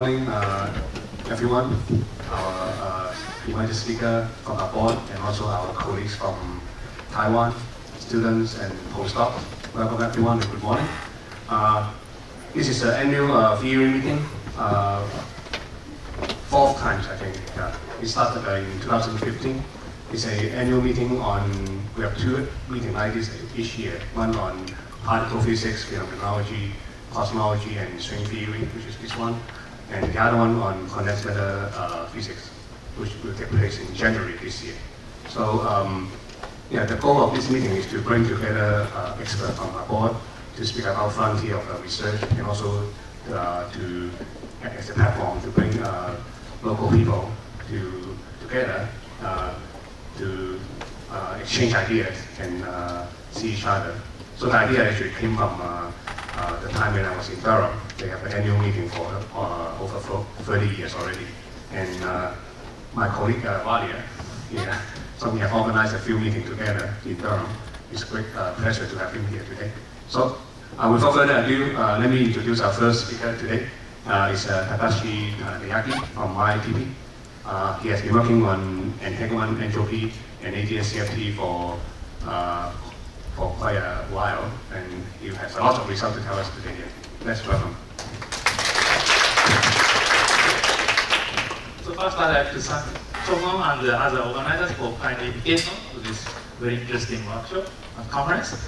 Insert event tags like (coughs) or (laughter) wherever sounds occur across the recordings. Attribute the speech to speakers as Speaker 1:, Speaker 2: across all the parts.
Speaker 1: morning, uh, everyone, our uh, invited speaker from our board, and also our colleagues from Taiwan, students and postdoc. Welcome everyone and good morning. Uh, this is the annual uh, meeting, uh, fourth time I think. Yeah. It started in 2015. It's an annual meeting on, we have two meetings like this each year, one on particle physics, phenomenology, cosmology, and string theory, which is this one and the other one on condensed matter uh, physics, which will take place in January this year. So, um, yeah, the goal of this meeting is to bring together uh, experts from our board to speak about frontier of uh, research and also uh, to as a platform to bring uh, local people to together uh, to exchange ideas and see each other. So the idea actually came from uh, the time when I was in Durham. They have an annual meeting for uh, over 30 years already. And uh, my colleague uh, Valia, yeah, so we have organized a few meetings together in Durham. It's a great uh, pleasure to have him here today. So uh, without further ado, let me introduce our first speaker today. It's Tadashi Takayanagi from YITP. Uh, he has been working on entanglement entropy and ADS-CFT for for quite a while, and you have a lot of results to tell us today. Let's welcome.
Speaker 2: So first I'd like to thank Chong and the other organizers for kind invitation to this very interesting workshop and conference.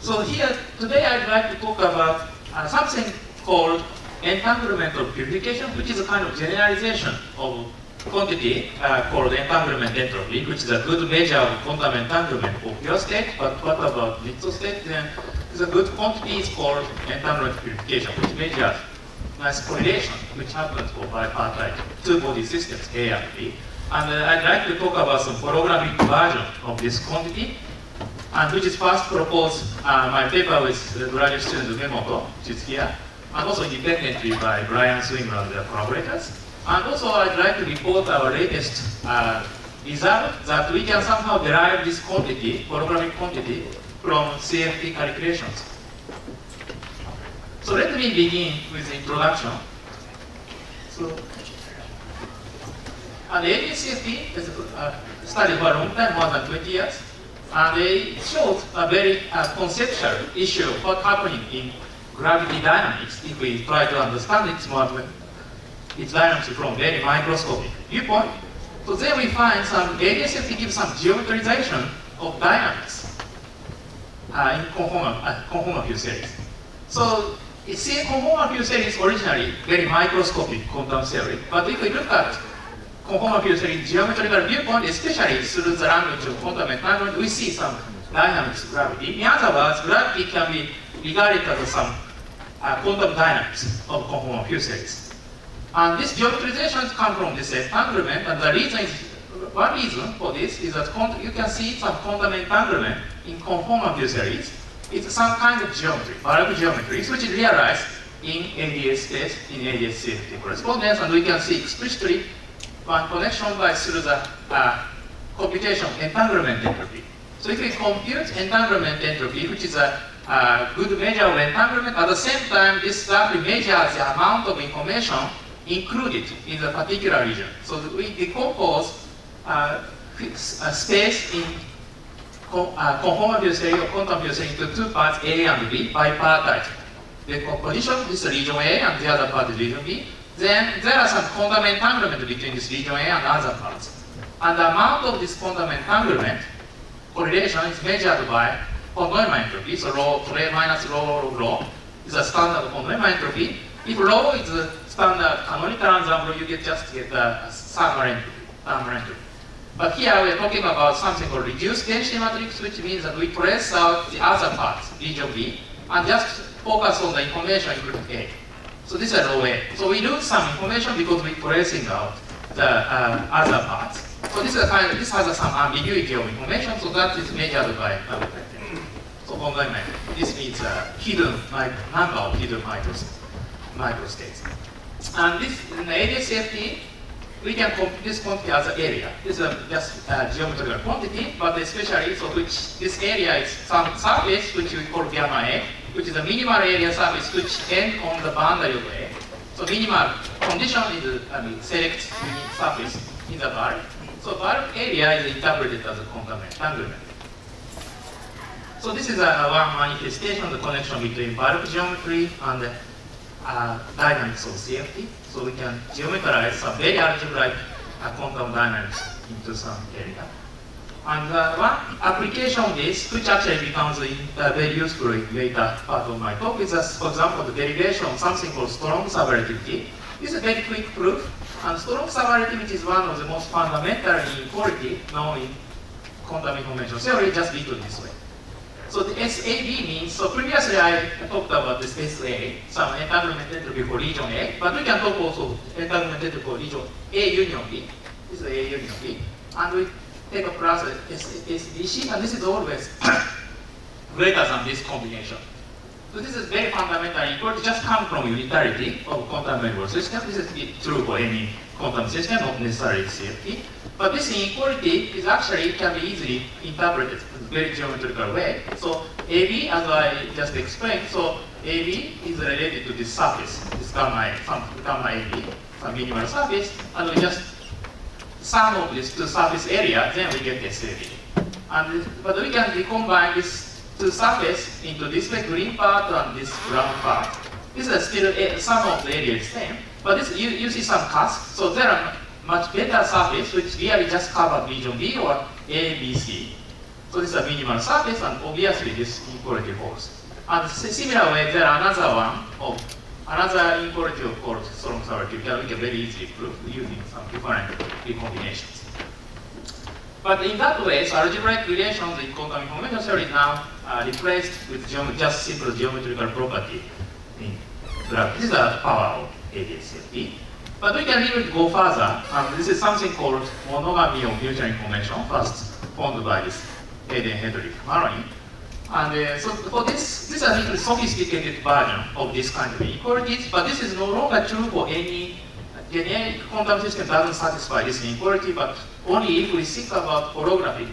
Speaker 2: So here, today I'd like to talk about uh, something called entanglement of purification, which is a kind of generalization of quantity uh, called entanglement entropy, which is a good measure of quantum entanglement for pure state, but what about mixed state? Then the good quantity is called entanglement purification, which measures nice correlation, which happens for bipartite two-body systems, A and B. And uh, I'd like to talk about some programming version of this quantity, and which is first proposed, uh, my paper with the graduate student Umemoto, which is here, and also independently by Brian Swingle and their collaborators. And also I'd like to report our latest uh, result that we can somehow derive this quantity, programming quantity, from CFT calculations. So let me begin with the introduction. So, and ADS-CFT is uh, studied for a long time, more than 20 years, and it shows a very uh, conceptual issue of what's happening in gravity dynamics if we try to understand its more its dynamics from very microscopic viewpoint. So then we find some ADS-CFT gives some geometrization of dynamics uh, in conformal, uh, conformal field series. So it seems conformal field series originally very microscopic quantum theory, but if we look at conformal field series geometrical viewpoint, especially through the language of quantum entanglement, we see some dynamics of gravity. In other words, gravity can be regarded as some uh, quantum dynamics of conformal field series. And these geometrizations come from this entanglement, and the reason is, one reason for this is that you can see it's some quantum entanglement in conformal field series. It's some kind of geometry, variable geometries, which is realized in ADS space, in ADS CFT correspondence, and we can see explicitly one connection by through the uh, computation entanglement entropy. So if we compute entanglement entropy, which is a uh, good measure of entanglement, at the same time, this roughly measures the amount of information included in the particular region. So we decompose uh, uh, space in uh, conformal theory or quantum theory into two parts, A and B, by bipartite. The composition is region A and the other part is region B. Then there are some quantum entanglement between this region A and other parts. And the amount of this quantum entanglement correlation is measured by Neumann entropy, so rho, minus rho, rho, rho is a standard Neumann entropy. If rho is standard canonical ensemble, you get just get the entropy. But here we're talking about something called reduced density matrix, which means that we trace out the other parts, region B, and just focus on the information including A. So this is a A. So we lose some information because we're tracing out the uh, other parts. So this is a kind of, this has some ambiguity of information, so that is measured by So this means uh, hidden number of hidden microstates. microstates. And this, in the ADS-CFT, we can compute this quantity as an area. This is a just uh, a geometrical quantity, but especially so which this area is some surface which we call gamma A, which is a minimal area surface which ends on the boundary of A. So minimal condition is I mean, select surface in the bulk. So bulk area is interpreted as a entanglement. So this is a, one manifestation of the connection between bulk geometry and uh, dynamics of CFT. So we can geometrize some very algebraic uh, quantum dynamics into some area. And uh, one application of this, which actually becomes uh, very useful in later part of my talk, is, uh, for example, the derivation of something called strong subadditivity. This is a very quick proof. And strong subadditivity is one of the most fundamental inequality known in quantum information theory, just written this way. So the SAB means, so previously I talked about this SA, some entanglement entropy for region A, but we can talk also entanglement entropy for region A union B. This is A union B. And we take a plus SBC, and this is always (coughs) greater than this combination. So this is very fundamental inequality, just come from unitarity of quantum variable system. This is true for any quantum system, not necessarily CFT. But this inequality is actually can be easily interpreted in a very geometrical way. So AB, as I just explained, so AB is related to this surface, this gamma, some gamma AB, some minimal surface, and we just sum of these two surface area, then we get SAB. And but we can recombine this two surface into this green part and this brown part. This is still eh, a, sum of the area is same, but this you, you see some cusp, so there are much better surface which really just cover region B or A, B, C. So this is a minimal surface and obviously this inequality holds. And similar way, there are another one of another inequality of course strong subadditivity that we can very easily prove using some different recombinations. But in that way, so algebraic relations in quantum information theory now uh, replaced with just simple geometrical property. This is the power of ADS-CFT. But we can even go further, and this is something called monogamy of mutual information, first formed by this Hayden Headrick Maloney. And uh, so for this, this is a little sophisticated version of this kind of inequalities, but this is no longer true for any generic quantum system doesn't satisfy this inequality, but only if we think about holographic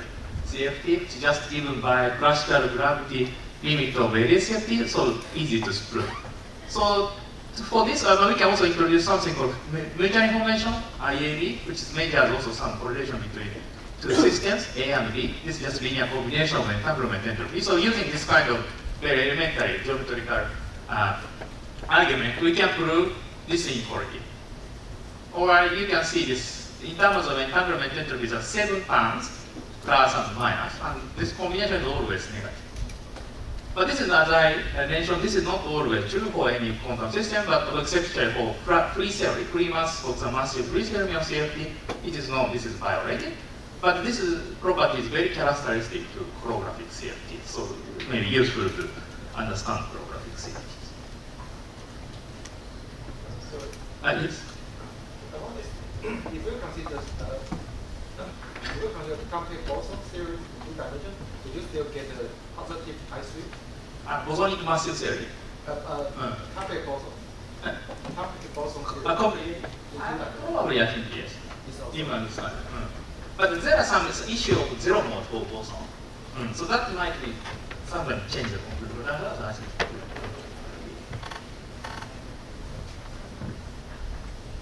Speaker 2: CFT, it's just given by classical gravity limit of ADS-CFT, so easy to prove. So for this, uh, we can also introduce something called mutual information, IAB, which measures also some correlation between two systems, A and B. This is just linear combination of entanglement entropy. So using this kind of very elementary geometrical uh, argument, we can prove this inequality. Or you can see this, in terms of entanglement entropy, are seven terms, plus and minus, and this combination is always negative. But this is, as I mentioned, this is not always true for any quantum system, but exception for free theory, free mass, for the massive free theory of CFT, it is known this is violated. But this is, property is very characteristic to holographic CFT, so it may be useful to understand holographic CFT. Uh, yes?
Speaker 3: Complete boson theory in dimension, do you still get the positive I3?
Speaker 2: Uh, bosonic massive theory.
Speaker 3: Uh, uh,
Speaker 2: Uh.
Speaker 3: complete boson.
Speaker 2: Uh.
Speaker 3: Complete boson theory.
Speaker 2: Uh, complete-
Speaker 3: in
Speaker 2: Uh,
Speaker 3: dimension.
Speaker 2: probably, I think yes.
Speaker 3: It's also-
Speaker 2: Even understand. Mm. But there are some issue of zero mode for boson. Mm. So that might be somebody change the conclusion. But that's, I think.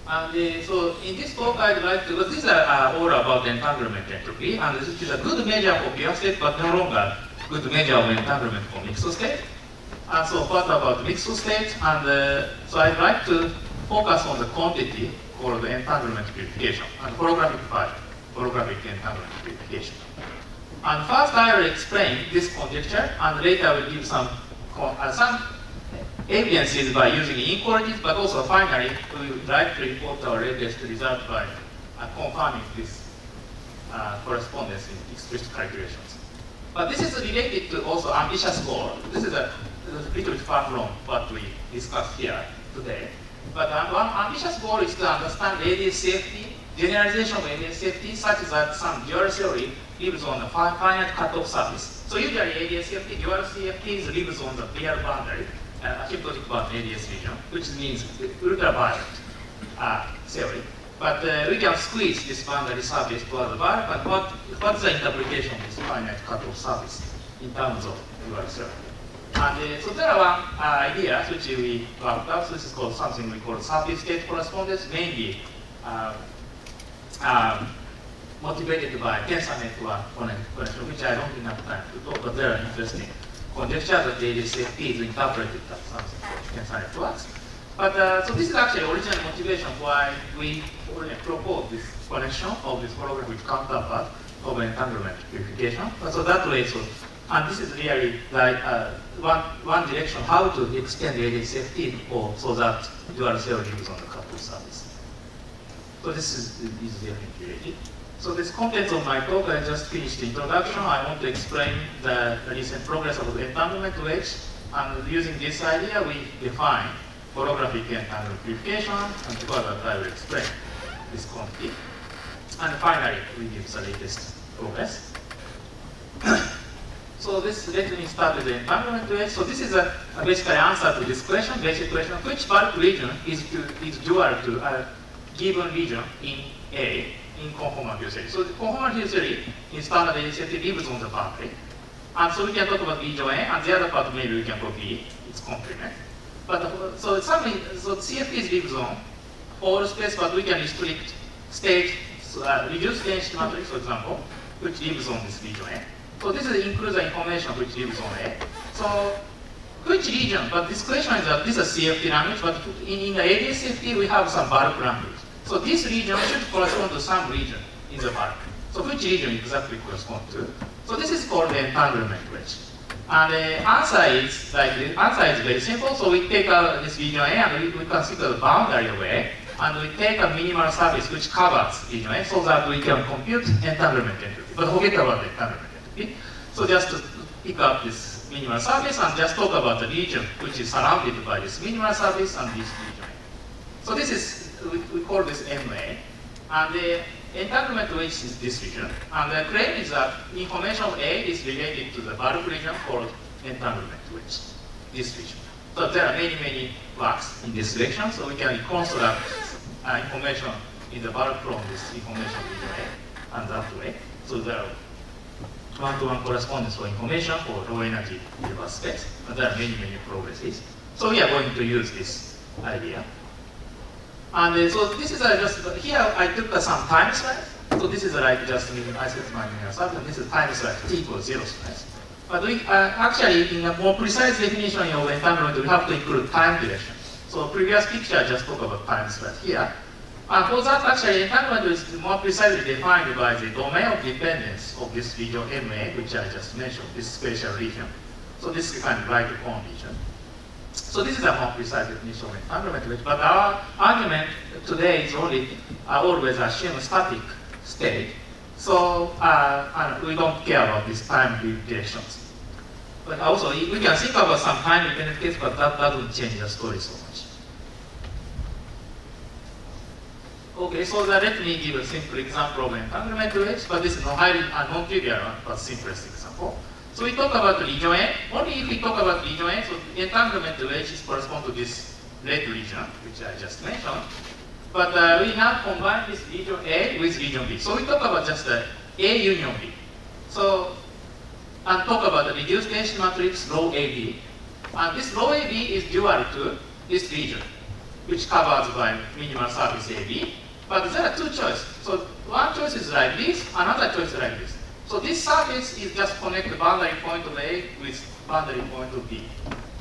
Speaker 2: And uh, so in this talk, I'd like to, because these are uh, all about entanglement entropy, and this is a good measure for pure state, but no longer good measure of entanglement for mixed state. And so what about mixed state? And uh, so I'd like to focus on the quantity called entanglement purification and holographic part, holographic entanglement purification. And first I will explain this conjecture, and later I will give some, uh, some evidences by using inequalities, but also finally we would like to report our latest result by uh, confirming this uh, correspondence in explicit calculations. But this is related to also ambitious goal. This is a, a little bit far from what we discussed here today. But um, one ambitious goal is to understand ADS-CFT, generalization of ADS-CFT such that some dual theory lives on fi- finite cutoff surface. So usually ADS-CFT, dual CFT lives on the real boundary, uh, asymptotic boundary ADS region, which means ultraviolet uh, theory. But uh, we can squeeze this boundary surface toward the bar, but what, what's the interpretation of this finite cutoff surface in terms of dual theory? And uh, so there are one uh, idea which we worked out. This is called something we call surface state correspondence, mainly uh, uh, motivated by tensor network connection, which I don't think have time to talk, but they are interesting conjecture that JDSFP is interpreted as something tensor networks. But uh, so this is actually original motivation why we propose this connection of this holographic counterpart of entanglement purification. So that way, so and this is really like uh, one one direction how to extend the ADS-CFT or so that dual cell lives on the coupled surface. So this is, is definitely ready. So this contents of my talk, I just finished the introduction. I want to explain the recent progress of the entanglement wedge. And using this idea, we define holographic entanglement purification, and further I will explain this quantity. And finally, we give the latest progress. (coughs) so this let me start with the entanglement wedge. So this is a, a basically answer to this question, basic question, which bulk region is, to, is dual to a given region in A in conformal theory. So the conformal theory in standard ADSFT lives on the boundary. And so we can talk about region A, and the other part maybe we can call B, its complement. But uh, so something, so CFT lives on all space, but we can restrict state, so, uh, reduce density matrix, for example, which lives on this region A. So this is includes the information which lives on A. So which region? But this question is that this is a CFT language, but in, in the ADSFT we have some bulk language. So this region should correspond to some region in the bulk. So which region exactly correspond to? So this is called the entanglement wedge. And the answer is like the answer is very simple. So we take uh, this region A and we, we consider the boundary away, and we take a minimal surface which covers region A so that we can compute entanglement entropy. But forget about the entanglement entropy. So just to pick up this minimal surface and just talk about the region which is surrounded by this minimal surface and this region So this is we, we call this MA. And the entanglement wedge is this region. And the claim is that information A is related to the bulk region called entanglement wedge, this region. So there are many, many works in this direction, so we can reconstruct uh, information in the bulk from this information region A and that way. So there are one-to-one correspondence for information for low energy universe space. And there are many, many progresses. So we are going to use this idea. And uh, so this is uh, just, here I took uh, some time slice. So this is like just I said my and this is time slice t equals zero slice. But we, uh, actually, in a more precise definition of entanglement, we have to include time direction. So previous picture I just talk about time slice here. And for that, actually, entanglement is more precisely defined by the domain of dependence of this region MA, which I just mentioned, this spatial region. So this is kind of like a cone region. So this is a more precise definition of entanglement, but our argument today is only uh, always assume static state. So uh, we don't care about these time directions. But also we can think about some time independent case, but that doesn't change the story so much. Okay, so let me give a simple example of entanglement wedge, but this is not highly uh, non-trivial but simplest example. So we talk about region A. Only if we talk about region A, so entanglement wedges correspond to this red region, which I just mentioned. But uh, we now combine this region A with region B. So we talk about just the A union B. So, and talk about the reduced density matrix rho AB. And this rho AB is dual to this region, which covers by minimal surface AB. But there are two choices. So one choice is like this, another choice is like this. So this surface is just connect the boundary point of A with boundary point of B.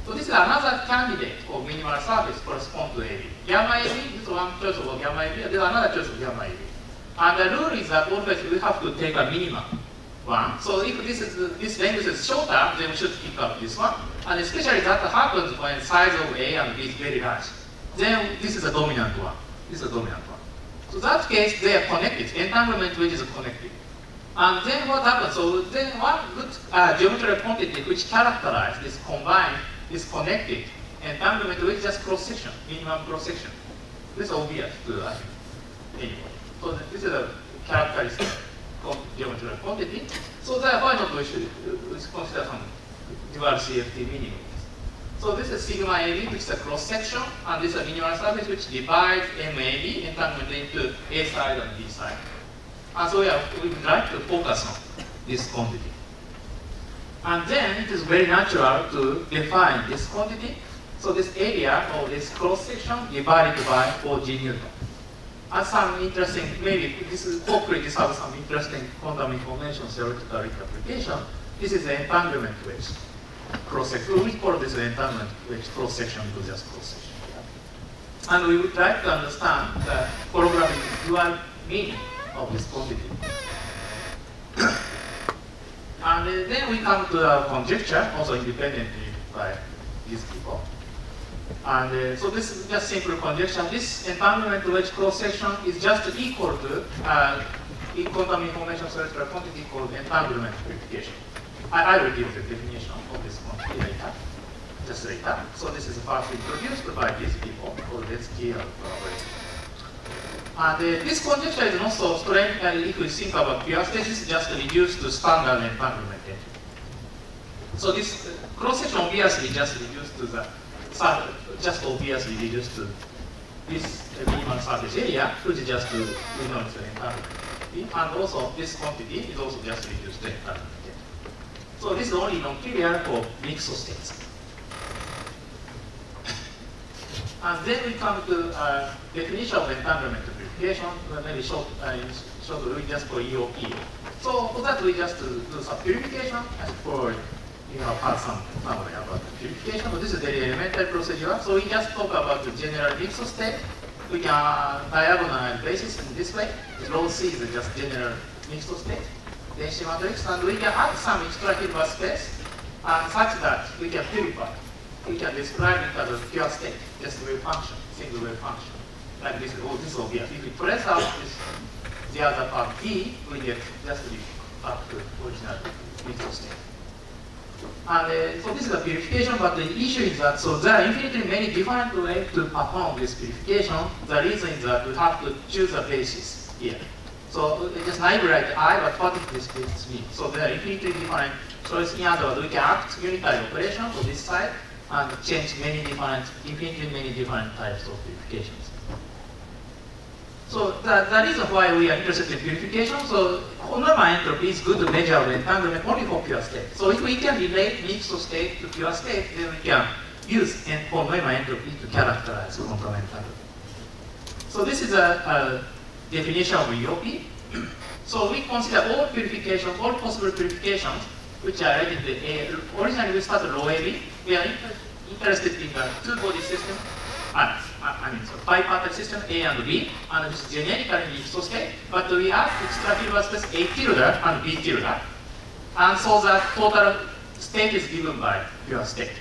Speaker 2: So this is another candidate for minimal surface correspond to AB. Gamma AB, this is one choice of gamma AB, there is another choice of gamma AB. And the rule is that always we have to take a minimum one. So if this is this length is shorter, then we should pick up this one. And especially that happens when size of A and B is very large. Then this is a dominant one. This is a dominant one. So that case, they are connected. Entanglement wedge is connected. And then what happens? So then one good uh, quantity which characterize this combined, this connected entanglement with just cross section, minimum cross section. This is obvious to us anyway. So this is a characteristic of geometrical quantity. So therefore, not we should consider some dual CFT minimum. So this is sigma AB, which is a cross section, and this is a minimal surface which divides MAB entanglement into A side and B side. And so we, would like to focus on this quantity. And then it is very natural to define this quantity. So this area or this cross section divided by 4 g newton. And some interesting, maybe this is hopefully this has some interesting quantum information theoretical application. This is the entanglement wedge cross section. We call this entanglement wedge cross section because just cross section. And we would like to understand the programming dual meaning of this quantity. and then we come to a conjecture, also independently by these people. And uh, so this is just simple conjecture. This entanglement wedge cross section is just equal to uh, quantum information theoretical quantity called entanglement purification. I, I will give the definition of this quantity later, just later. So this is first introduced by these people called Letsky and. And uh, this conjecture is not uh, if we think about pure state, this just reduced to standard entanglement. So this uh, cross section obviously just reduced to the surface, just obviously reduced to this minimal surface area, which is just to denote the entanglement. And also this quantity is also just reduced to entanglement. So this is only non-trivial for mixed states. (laughs) And then we come to uh, definition of entanglement purification, maybe short, uh, short just for EOP. So for that we just do some purification for you know, have some summary about purification. But this is very elementary procedure. So we just talk about the general mixed state. We can uh, diagonalize basis in this way. The low C is just general mixed state density matrix, and we can add some extractive space and such that we can purify. We can describe it as a pure state, just wave function, single wave function. Like this, oh, this is obvious. If we press out this, the other part T, we get just back to original state. And uh, so this is a purification, but the issue is that so there are infinitely many different ways to perform this purification. The reason is that we have to choose a basis here. So just library I, but what if this fits me? So there are infinitely different choices. In other words, we can act unitary operation for this side and change many different, infinitely many different types of purifications. So the, the reason why we are interested in purification, so Neumann entropy is good to measure the entanglement only for pure state. So if we can relate mixed state to pure state, then we can use Neumann entropy to characterize quantum entanglement. So this is a, a definition of EOP. so we consider all purification, all possible purifications, which are related to A. Originally we started low AB. We are interested in the two-body system, I mean, so bipartite system A and B, and this is generically mixed state, but we have extracurricular space A tilde and B tilde, and so the total state is given by pure state.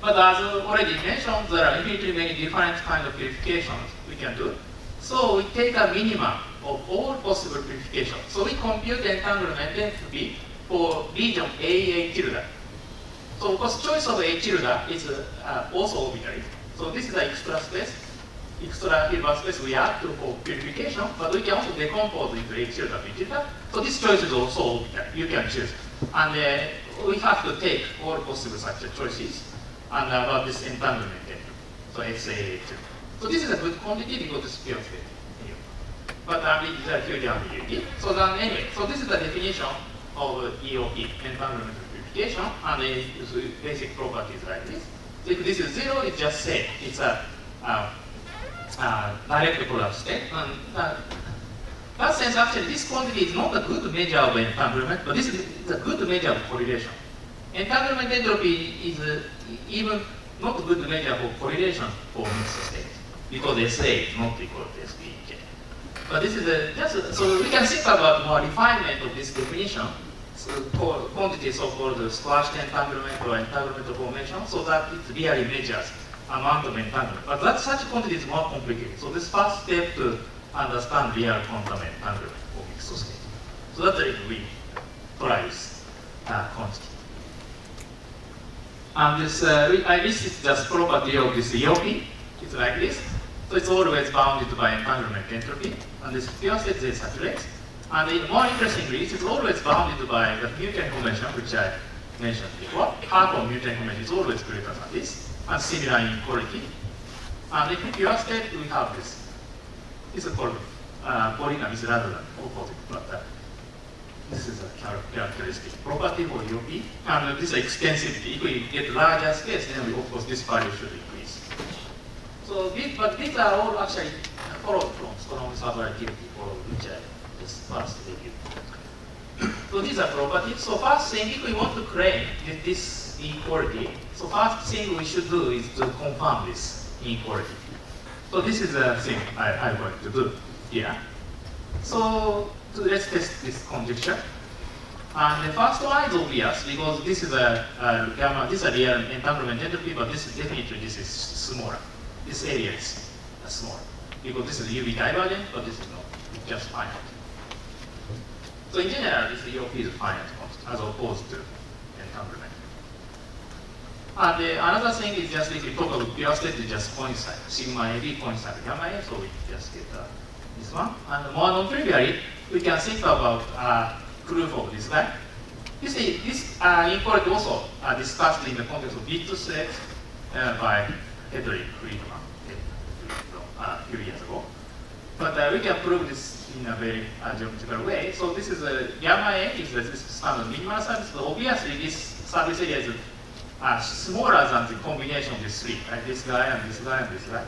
Speaker 2: But as already mentioned, there are infinitely many different kind of purifications we can do. So we take a minimum of all possible purifications. So we compute entanglement entropy for region A, A tilde. So of course choice of A tilde is uh, also arbitrary. So this is the extra space, extra Hilbert space we add to for purification, but we can also decompose into A B tilde. So this choice is also. You can choose. And uh, we have to take all possible such choices and about this entanglement. So it's A. So this is a good quantity because it's pure state. But um, it is a huge ambiguity. So then anyway, so this is the definition of EOP, entanglement purification, and the basic properties like this. If this is zero, it just say it's a direct product state. And uh, that sense, actually, this quantity is not a good measure of entanglement, but this is a good measure of correlation. Entanglement entropy is uh, even not a good measure for correlation for mixed states because SA is not equal to SPK. But this is a, just a, so we can think about more refinement of this definition. So quantity so-called squashed entanglement or entanglement formation, so that it really measures amount of entanglement. But that such quantity is more complicated. So this first step to understand real quantum entanglement state. So that's the reason we try this uh, quantity. And this, uh, I, this is just property of this EOP. It's like this. So it's always bounded by entanglement entropy, and this pure state is saturates. And in more interesting interestingly, it is always bounded by the mutual information, which I mentioned before. Half of mutual information is always greater than this, and similar in quality. And in pure state, we have this. It's a called uh, polynomial rather than opposite, but uh, this is a characteristic property for EOP. And this is extensivity. If we get larger space, then we, of course this value should increase. So, these, but these are all actually followed from strong subadditivity for which I review. so these are properties. So first thing, if we want to claim this inequality, so first thing we should do is to confirm this inequality. So this is the thing I, I'm going to do here. So, so let's test this conjecture. And the first one is obvious because this is a, a gamma, this is a real entanglement entropy, but this is definitely this is smaller. This area is smaller because this is UV divergent, but this is not just finite. So in general, this EOP is finite constant as opposed to entanglement. And another thing is just if you talk about pure state, it's just coincide. Sigma AB coincide gamma A, so we just get uh, this one. And more non-trivially, we can think about uh, proof of this guy. You see, this uh, inequality also uh, discussed in the context of bit threads uh, by Headrick Freedman uh, a few years ago. But uh, we can prove this in a very geometrical way. So this is a gamma A is this standard minimal service. So obviously, this service area is uh, smaller than the combination of these three, like this guy and this guy and this guy.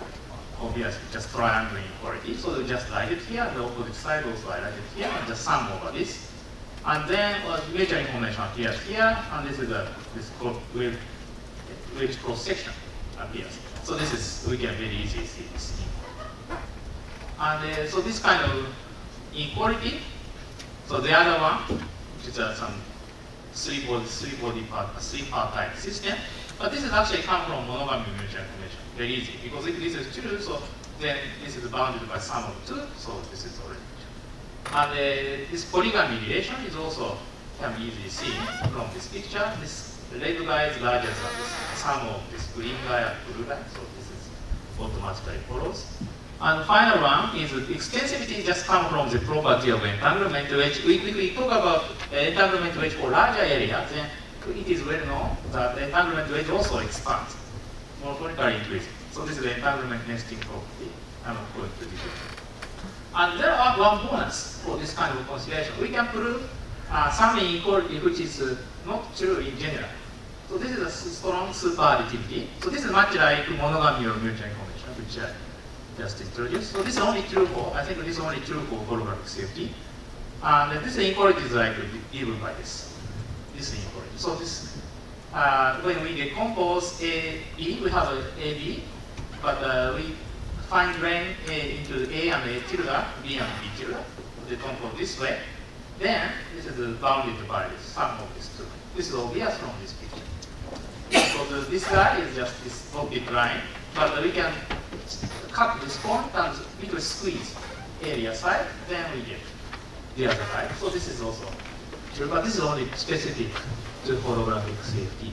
Speaker 2: Obviously, just triangle inequality. So we just write it here, the opposite side also I write it here, and just sum over this. And then uh, mutual information appears here, and this is a this wave cross section appears. So this is we can very easily see this. And uh, so this kind of inequality. So the other one, which is uh, some three body three body part three part type system. But this is actually come from monogamy mutual information. Very easy because if this is true, so then this is bounded by sum of two. So this is already true. And uh, this polygamy relation is also can be easily seen from this picture. This red guy is larger than this sum of this green guy and blue guy. So this is automatically follows. And the final one is extensivity just come from the property of entanglement which we, we, we talk about entanglement wedge for larger areas, then it is well known that the entanglement wedge also expands, monotonically increasing. So this is the entanglement nesting property. I'm going to. And there are one bonus for this kind of consideration. We can prove uh, some inequality which is uh, not true in general. So this is a strong super additivity. So this is much like monogamy or mutual information, which uh, just introduced. So this is only true for, I think this is only true for holographic CFT. And this inequality is like given by this. This inequality. So this, uh, when we decompose A, B, we have A, B, but uh, we find rank A into A and A tilde, B and B tilde, decompose this way. Then this is bounded by the sum of these two. This is obvious from this picture. So the, this guy is just this dotted line, but we can cut this point and will squeeze area side, then we get the other side. So this is also true, but this is only specific to holographic CFT.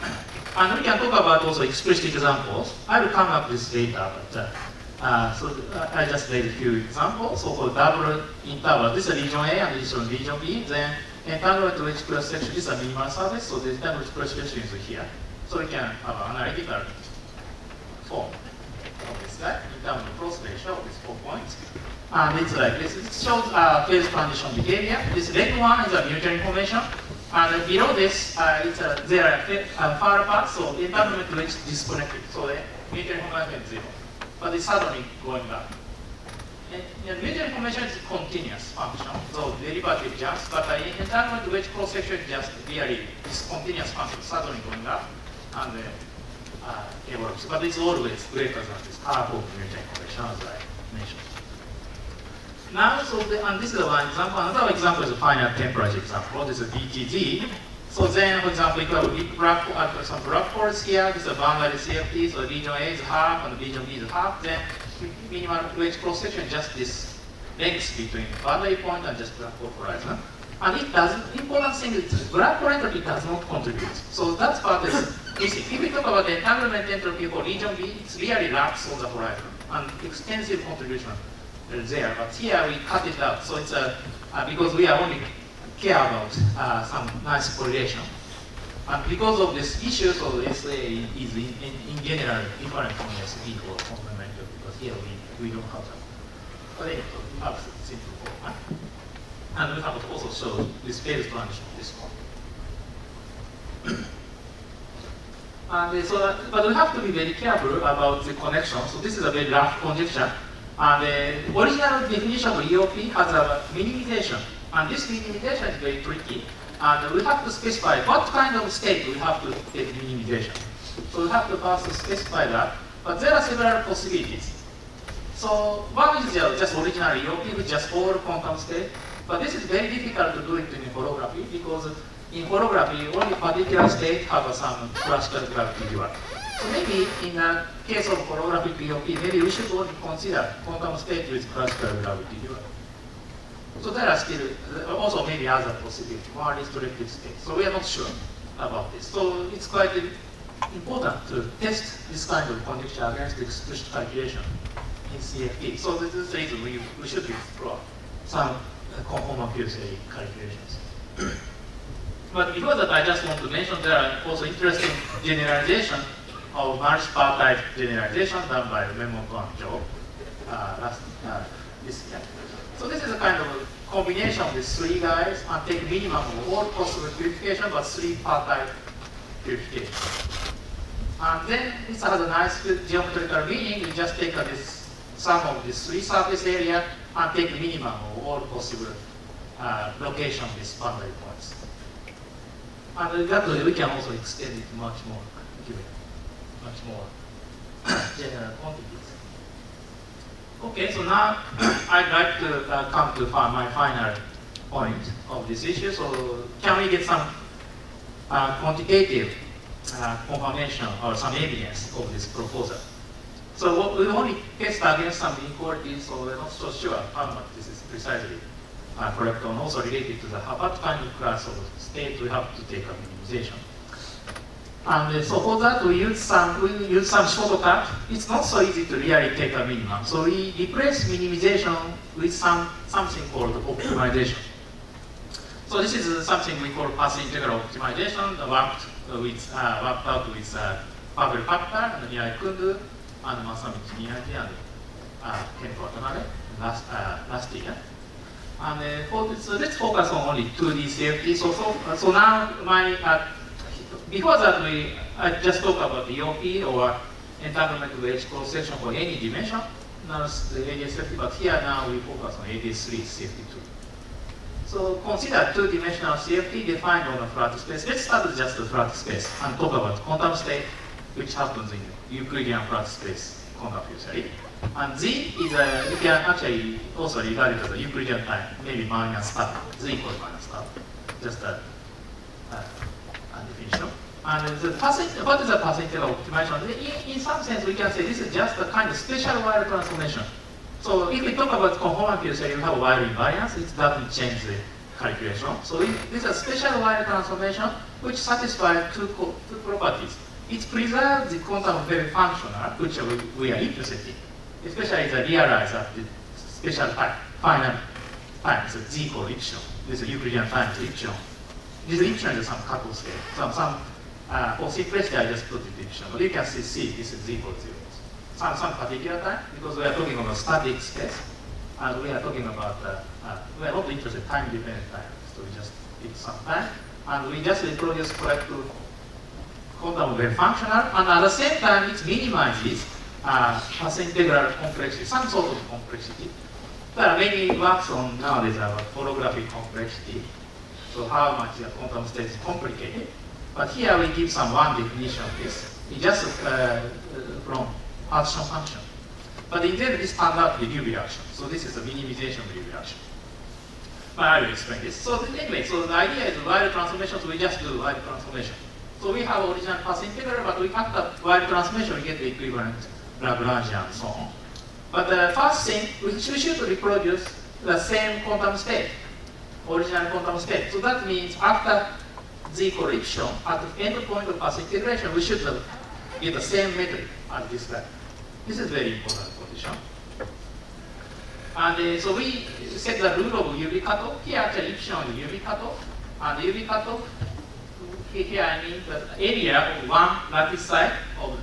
Speaker 2: (clears throat) And we can talk about also explicit examples. I will come up with later, but uh, uh, so uh, I just made a few examples. So for double interval, this is region A and this is region B. Then entanglement wedge cross section is a minimal surface, so the entanglement cross section is here. So we can have an analytical form in terms of cross ratio of these four points. And it's like this. It shows uh, phase transition behavior. This red one is a mutual information. And below this, uh, it's a, there are uh, far apart, so the wedge is disconnected. So the mutual information is zero. But it's suddenly going up. And, and mutual information is a continuous function, so derivative jumps, but the entanglement wedge cross section is just really this continuous function, suddenly going up. And uh, uh, evolves. But it's always greater than this of mutual information, as I mentioned. Now, so the, and this is one example. Another example is a finite temperature example. This is BTZ. So then, for example, if have big black, uh, some black holes here, this is a boundary CFT, so region A is half and region B is half, then minimal wedge cross section just this length between boundary point and just black horizon. And it doesn't, important thing is black hole entropy does not contribute. So that part is easy. If we talk about the entanglement entropy for region B, it's really laps on the horizon and extensive contribution there. But here we cut it out. So it's a, uh, because we are only care about uh, some nice correlation. And because of this issue, so SA is in, in, in general different from SP for complementary because here we, we don't have that. But anyway, have simple. And we have also show this phase transition, this one. And uh, so, that, but we have to be very careful about the connection. So this is a very rough conjecture. And the original definition of EOP has a minimization. And this minimization is very tricky. And we have to specify what kind of state we have to take minimization. So we have to first specify that. But there are several possibilities. So one is just original EOP just all quantum state. But this is very difficult to do it in holography because in holography only particular state have some classical gravity dual. So maybe in the case of holographic EOP, maybe we should only consider quantum state with classical gravity dual. So there are still also maybe other possibilities, more restricted states. So we are not sure about this. So it's quite important to test this kind of conjecture against explicit calculation in CFT. So this is the reason we, we should explore some uh, conformal theory calculations. But because that, I just want to mention there are also interesting generalization of multi-part generalization done by Umemoto and Zhou uh, last uh, this year. So this is a kind of a combination of these three guys and take minimum of all possible purification but three part type purification. And then this has a nice geometrical meaning. You just take uh, this sum of this three surface area and take minimum of all possible uh, location of these boundary points. And that we can also extend it much more, give it much more (coughs) general quantities. Okay, so now (coughs) I'd like to uh, come to my final point of this issue. So can we get some uh, quantitative uh, confirmation or some evidence of this proposal. So what we only test against some inequalities, so we're not so sure how much this is precisely uh, correct and also related to the what kind of class of state we have to take a minimization. And uh, so for that we use some we use some shortcut. It's not so easy to really take a minimum. So we replace minimization with some something called optimization. So this is something we call path integral optimization, worked with uh, worked out with uh, Pavel and Nilay Kundu and Masamichi Miyaji and uh, Ken Watanabe last, uh, last year. And uh, for so let's focus on only 2D CFT. So, so, so now my, uh, before that we I just talked about EOP or entanglement wedge cross section for any dimension. Now the ADS50, but here now we focus on ADS3 CFT2. So consider two-dimensional CFT defined on a flat space. Let's start with just the flat space and talk about quantum state, which happens in Euclidean flat space quantum theory. And z is a, you can actually also regard it as a Euclidean time, maybe minus theta, z equals minus theta, just a, a, definition. And the what is the path integral optimization? In, in some sense, we can say this is just a kind of special Weyl transformation so if we talk about conformal field theory, you have a Weyl invariance, it doesn't change the calculation. So this is a special Weyl transformation which satisfies two, two properties. It preserves the quantum very functional, which we, we are interested in, especially the realized at the special time, final time, so z equal epsilon. This is Euclidean time to epsilon. This epsilon is some couple scale. Some, some, uh, for simplicity, I just put it epsilon. But you can see, see this is z equal 0 some, some particular time because we are talking about static space and we are talking about, uh, uh, we are not interested in time dependent time. So we just pick some time and we just introduce correct to quantum wave functional and at the same time it minimizes uh, path integral complexity, some sort of complexity. There are many works on nowadays about holographic complexity. So how much the quantum state is complicated. But here we give some one definition of this. We just uh, uh from partial function. But in the end, this turned out to be reaction. So this is a minimization of reaction. But I will explain this. So anyway, so the idea is Weyl transformation, we just do Weyl transformation. So we have original path integral, but we cut the Weyl transformation, we get the equivalent Lagrangian and so on. But the first thing, we should reproduce the same quantum state, original quantum state. So that means after z correction, at the end point of path integration, we should get the same metric as this guy. This is very important condition. And uh, so we set the rule of UV cutoff. Here actually epsilon is UV cutoff. And UV cutoff, here I mean the area of one lattice site of,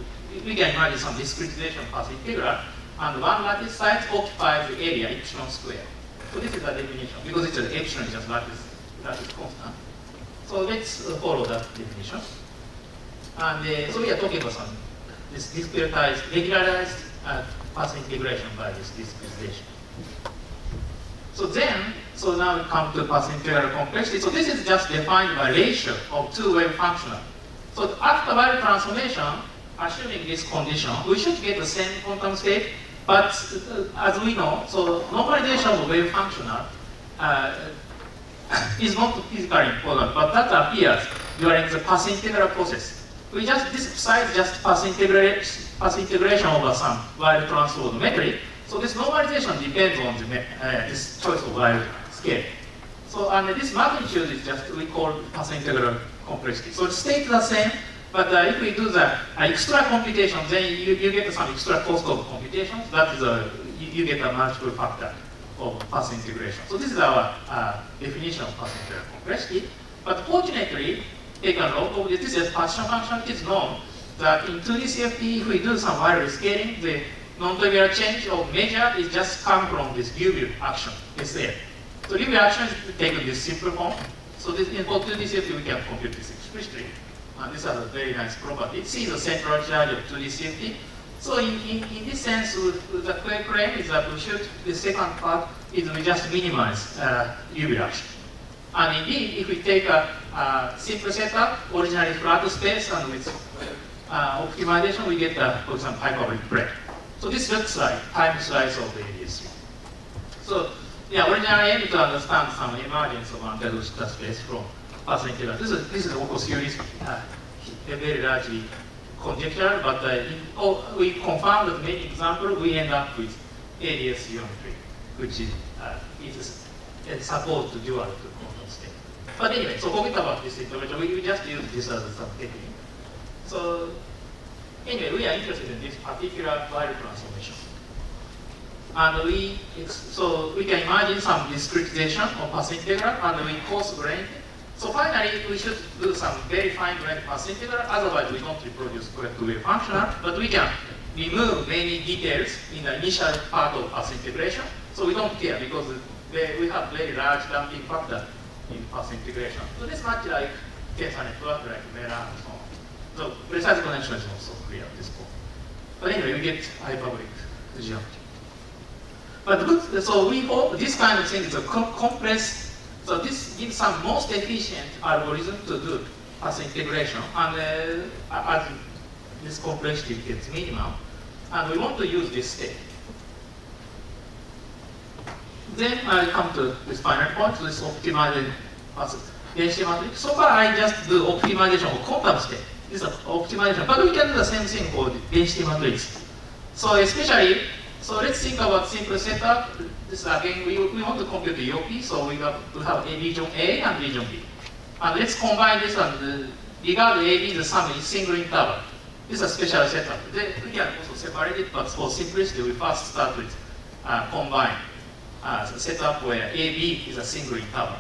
Speaker 2: we can imagine some discretization integral, and one lattice site occupies the area epsilon square. So this is the definition, because it's an epsilon just lattice, lattice constant. So let's uh, follow that definition. And uh, so we are talking about some this discretized, regularized uh, path integration by this discretization. So then, so now we come to path integral complexity. So this is just defined by ratio of two wave functional. So after Weyl transformation, assuming this condition, we should get the same quantum state, but uh, as we know, so normalization of wave functional uh, (coughs) is not physically important, but that appears during the path integral process. We just, size just path, integra path integration over some Weyl transformed metric, so this normalization depends on the, uh, this choice of Weyl scale. So and this magnitude is just we call path integral complexity. So it stays the same, but uh, if we do the uh, extra computation, then you, you get some extra cost of computations. That is a you, you get a multiple factor of path integration. So this is our uh, definition of path integral complexity. But fortunately, take a look of this. Is partition function. Is known that in 2D CFT, if we do some Weyl scaling, the non-trivial change of measure is just come from this Liouville action. There. So Liouville action is taken this simple form. So this, in 2D CFT, we can compute this explicitly. And this has a very nice property. It sees the central charge of 2D CFT. So in, in, in this sense, the claim is that we should, the second part is we just minimize uh, Liouville action. And indeed, if we take a, a simple setup, originally flat space, and with uh, optimization, we get, uh, for example, hyperbolic plane. So this looks like time slice of the ADS. So yeah, originally aim to understand some emergence of anti-de Sitter space from path integral. This is this is of course series uh, very largely conjecture, but uh, oh, we confirmed that many examples we end up with ADS geometry, which is, uh, is support to dual to quantum state. But anyway, so forget about this information. We, we just use this as a technique. So Anyway, we are interested in this particular Weyl transformation. And we, so we can imagine some discretization of path integral and we coarse grain. So finally, we should do some very fine grained path integral, otherwise we don't reproduce correct wave functional, but we can remove many details in the initial part of path integration. So we don't care because we have very large damping factor in path integration. So this much like tensor network, like MERA and so on. So precise connection is also clear at this point. But anyway, we get hyperbolic geometry. But good, so we hope this kind of thing is a complex, so this gives some most efficient algorithm to do path integration. And uh, as this complexity gets minimum, and we want to use this state. Then I come to this final point, this optimizing density matrix. So far I just do optimization of quantum state is optimization. But we can do the same thing for density matrix. So especially, so let's think about simple setup. This again, we, we want to compute the EOP, so we have to have a region A and region B. And let's combine this and uh, regard AB the sum is single interval. This is a special setup. Then we can also separate it, but for simplicity, we first start with uh, combine uh, setup where AB is a single interval.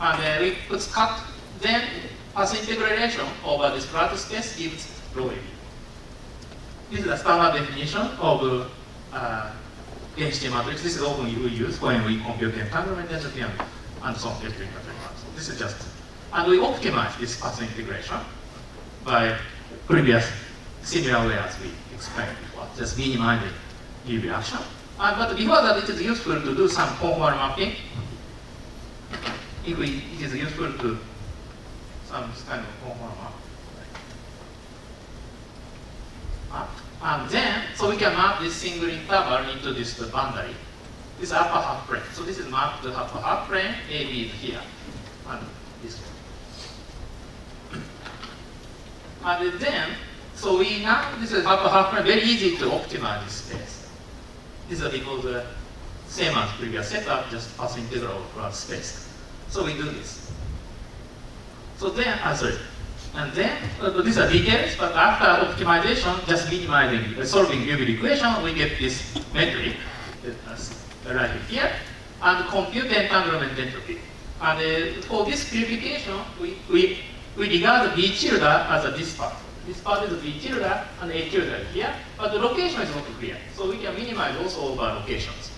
Speaker 2: And uh, we put cut, then path integration over this flat space gives rho This is the standard definition of uh, density matrix. This is often we use when we compute entanglement and, and so on. This is just, and we optimize this path integration by previous similar way as we explained before, just minimizing Liouville action. Uh, but before that, it is useful to do some conformal mapping. If we, it is useful to some kind of conformal map. And then, so we can map this single interval into this the boundary. This upper half plane. So this is mapped to upper half plane, AB is here, and this one. (clears throat) And then, so we now, this is upper half plane, very easy to optimize this space. This is because uh, same as previous setup, just path integral across space. So we do this. So then, uh, sorry. And then, uh, these are details, but after optimization, just minimizing, solving Liouville equation, we get this metric, right here, and compute entanglement entropy. And uh, for this purification, we, we, we regard B tilde as a this part. This part is B tilde and A tilde here, but the location is not clear. So we can minimize also over locations.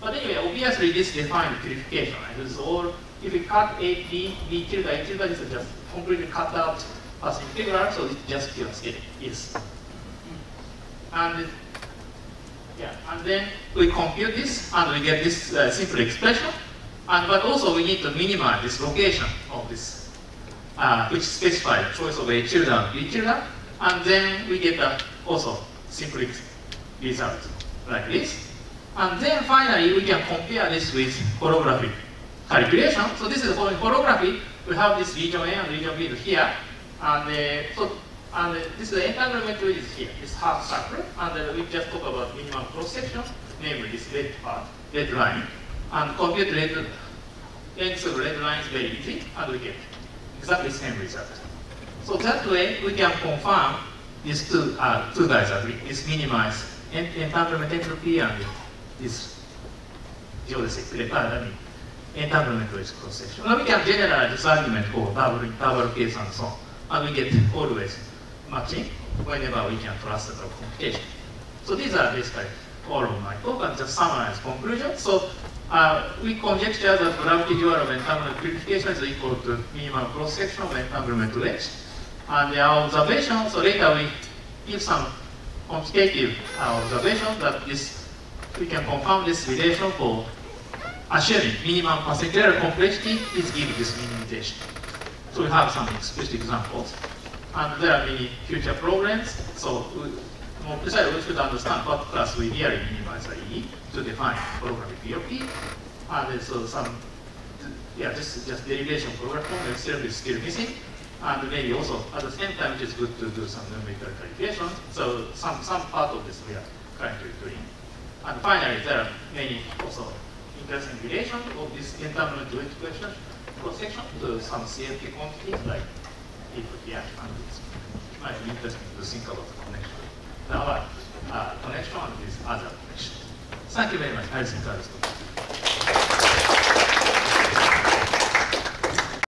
Speaker 2: But anyway, obviously this defines purification. Right? It's all, if you cut A, B, B tilde, A tilde, is just completely cut out as integral, so it's just pure scaling. Yes. And yeah, and then we compute this and we get this uh, simple expression. And but also we need to minimize this location of this, uh, which specifies choice of A tilde and B tilde. And then we get also simple result like this. And then finally, we can compare this with holographic calculation. So this is for holography. We have this region A and region B here. And uh, so and uh, this is entanglement is here, this half circle. And uh, we just talk about minimum cross section, namely this red part, red line. And compute red length of red line is very easy, and we get exactly the same result. So that way, we can confirm these two, uh, two guys. This minimize entanglement entropy and this geodesic, uh, I mean, entanglement wedge cross section. Now we can generalize this argument for double, double case and so on. And we get always matching whenever we can trust the computation. So these are basically all of my talk and just summarize conclusion. So uh, we conjecture that gravity of entanglement purification is equal to minimum cross section of entanglement length. And our observation, so later we give some quantitative uh, observation that this we can confirm this relation for assuming minimum percentage complexity is given this minimization. So we have some explicit examples. And there are many future problems. So we, more precisely, we should understand what class we really minimize IE to define programming POP. And so some, yeah, this just, just derivation program still is still missing. And maybe also at the same time, it is good to do some numerical calculation. So some, some part of this we are currently doing. And finally, there are many also interesting relations of this internal to question cross section to some CFT quantities like here and this. Might be interesting to think about the connection. Our uh, connection and this other connection. Thank you very much. I think that is good.